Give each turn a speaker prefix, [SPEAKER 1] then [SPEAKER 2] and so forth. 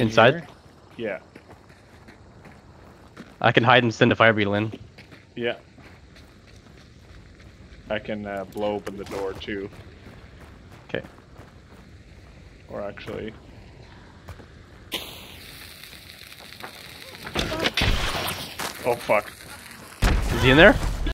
[SPEAKER 1] Inside?
[SPEAKER 2] here? Yeah.
[SPEAKER 1] I can hide and send a fire beetle in.
[SPEAKER 2] Yeah. I can uh, blow open the door too.
[SPEAKER 1] Okay.
[SPEAKER 2] Or actually. Oh fuck.
[SPEAKER 1] Is he in there?